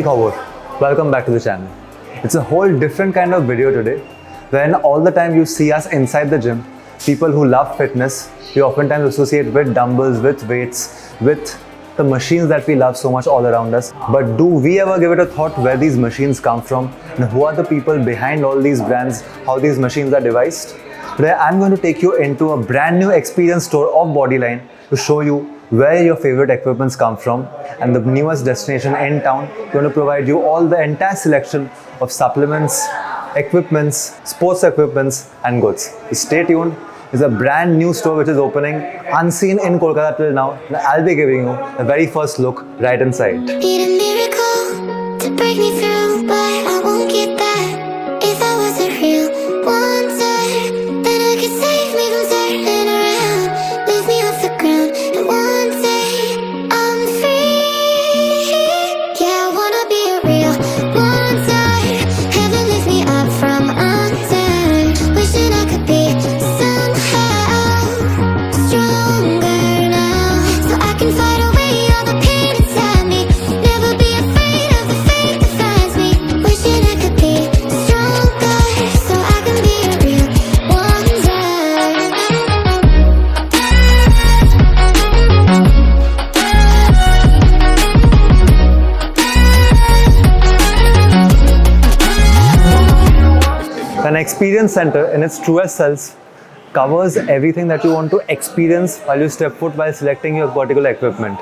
Khawar. Welcome back to the channel. It's a whole different kind of video today, when all the time you see us inside the gym, people who love fitness, we oftentimes associate with dumbbells, with weights, with the machines that we love so much all around us. But do we ever give it a thought where these machines come from and who are the people behind all these brands, how these machines are devised? Today I'm going to take you into a brand new experience store of Bodyline to show you where your favorite equipments come from and the newest destination in town. Going to provide you all the entire selection of supplements equipments sports equipments and goods. Stay tuned. It's a brand new store which is opening unseen in kolkata till now. I'll be giving you the very first look right inside experience center in its truest sense covers everything that you want to experience while you step foot while selecting your particular equipment.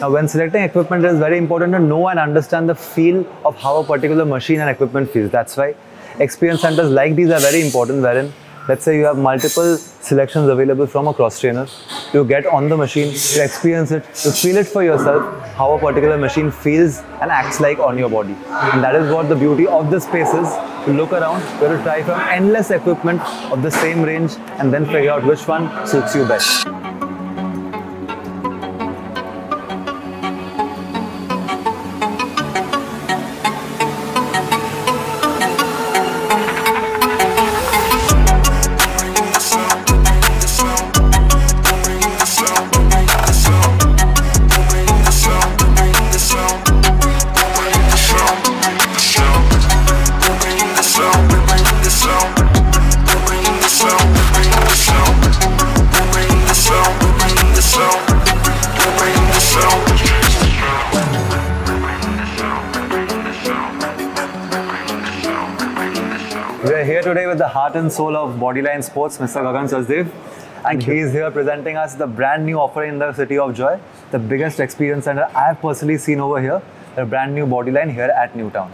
Now, when selecting equipment, it is very important to know and understand the feel of how a particular machine and equipment feels. That's why experience centers like these are very important. Wherein, let's say you have multiple selections available from a cross trainer, you get on the machine, you experience it, you feel it for yourself how a particular machine feels and acts like on your body. And that is what the beauty of this space is. To look around, you have to try from endless equipment of the same range and then figure out which one suits you best. Today with the heart and soul of Bodyline Sports, Mr. Gagan Sachdev. And he is here presenting us the brand new offering in the City of Joy, the biggest experience center I have personally seen over here, the brand new Bodyline here at Newtown.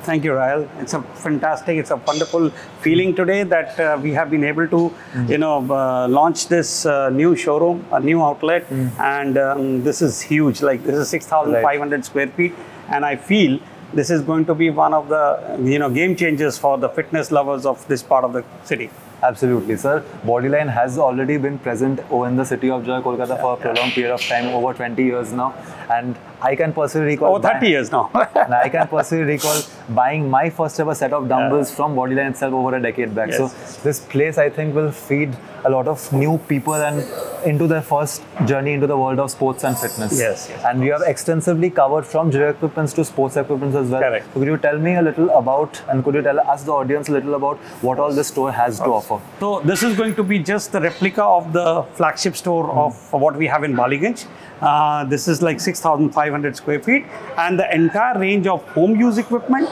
Thank you, Rahul. It's a fantastic, it's a wonderful feeling today that uh, we have been able to, you know, uh, launch this uh, new showroom, a new outlet, and um, this is huge. Like this is 6,500 square feet, and I feel this is going to be one of the, you know, game changers for the fitness lovers of this part of the city. Absolutely, sir. Bodyline has already been present in the city of Joy, Kolkata for a prolonged period of time, over 20 years now. And I can personally recall. Oh, 30 years now. and I can personally recall buying my first ever set of dumbbells from Bodyline itself over a decade back. Yes. So this place, I think, will feed a lot of new people and into their first journey into the world of sports and fitness. Yes, yes, and you have extensively covered from gym equipments to sports equipments as well. Correct. So could you tell me a little about, and could you tell us the audience a little about what all this store has to offer? So this is going to be just the replica of the flagship store of what we have in Baliganj. Uh, this is like 6,500 square feet, and the entire range of home use equipment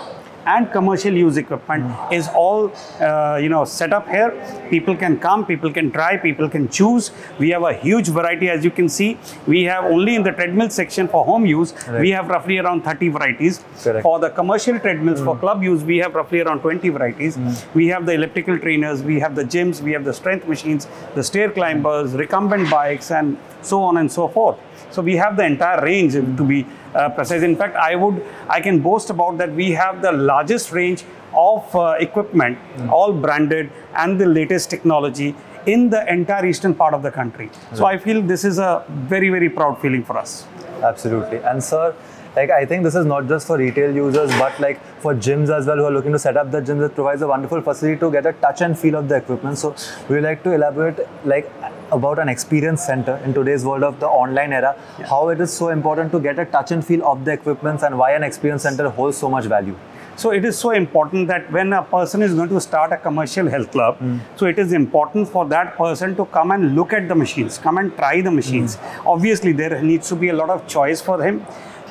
and commercial use equipment is all uh, you know set up here. People can come, people can try, people can choose. We have a huge variety, as you can see. We have only in the treadmill section for home use, we have roughly around 30 varieties. Correct. For the commercial treadmills for club use, we have roughly around 20 varieties. We have the elliptical trainers, we have the gyms, we have the strength machines, the stair climbers, recumbent bikes, and so on and so forth. So we have the entire range to be uh, precise. In fact, I would, I can boast about that we have the largest range of uh, equipment, all branded and the latest technology in the entire eastern part of the country. So I feel this is a very, very proud feeling for us. Absolutely. And sir, like I think this is not just for retail users, but like for gyms as well who are looking to set up the gyms. It provides a wonderful facility to get a touch and feel of the equipment. So we like to elaborate like about an experience center in today's world of the online era. How it is so important to get a touch and feel of the equipments and why an experience center holds so much value. So it is so important that when a person is going to start a commercial health club, hmm. so it is important for that person to come and look at the machines, come and try the machines. Hmm. Obviously, there needs to be a lot of choice for him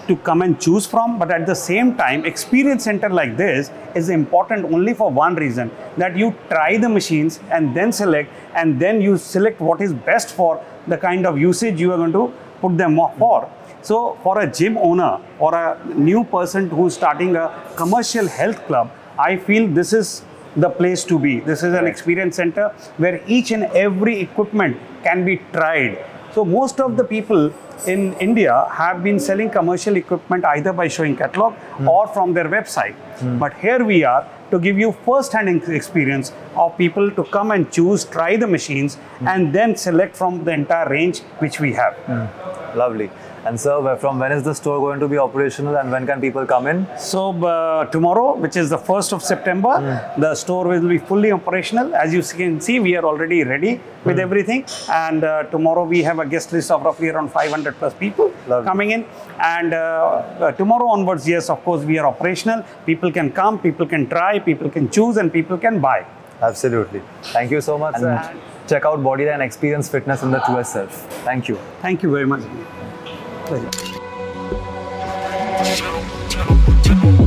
to come and choose from, but at the same time, experience center like this is important only for one reason that you try the machines and then select, and then you select what is best for the kind of usage you are going to put them for. So, for a gym owner or a new person who's starting a commercial health club, I feel this is the place to be. This is an experience center where each and every equipment can be tried. So, most of the people in India have been selling commercial equipment either by showing catalog hmm. or from their website. Hmm. But here we are to give you first-hand experience of people to come and choose, try the machines, hmm. and then select from the entire range which we have. Lovely. And sir, where- from when is the store going to be operational and when can people come in? So uh, tomorrow, which is the 1st of September, the store will be fully operational. As you can see, we are already ready with everything. And uh, tomorrow we have a guest list of roughly around 500 plus people Lovely. coming in. And uh, uh, tomorrow onwards, yes, of course, we are operational. People can come, people can try, people can choose, and people can buy. Absolutely. Thank you so much. And- And check out Bodyline Experience Fitness in the truest self. Thank you. Thank you very much. 大丈夫。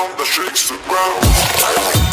The that shakes the ground.